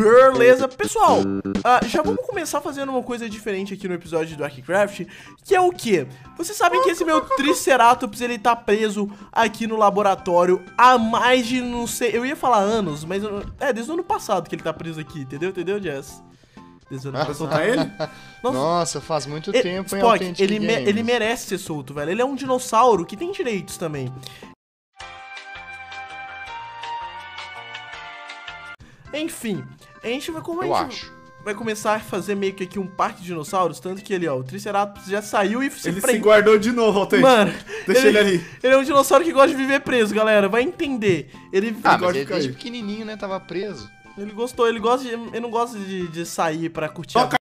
Beleza, pessoal, uh, já vamos começar fazendo uma coisa diferente aqui no episódio do Archcraft, que é o quê? Vocês sabem que esse meu Triceratops, ele tá preso aqui no laboratório há mais de, não sei, eu ia falar anos, mas eu, é, desde o ano passado que ele tá preso aqui, entendeu? Entendeu, Jess? Desde o ano passado. soltar ele? Nossa, Nossa, faz muito ele, tempo, Spock, ele, me, ele merece ser solto, velho. Ele é um dinossauro que tem direitos também. Enfim, a gente vai como Eu a gente acho. vai começar a fazer meio que aqui um parque de dinossauros, tanto que ele, ó, o Triceratops já saiu e se Ele prende. se guardou de novo, Altair. Mano, Deixa ele, ali. Ele é um dinossauro que gosta de viver preso, galera. Vai entender. Ele, Ah, gosta mas de ele ficar desde aí. pequenininho, né? Tava preso. ele gostou, ele gosta de, ele não gosta de, de sair pra curtir a Toca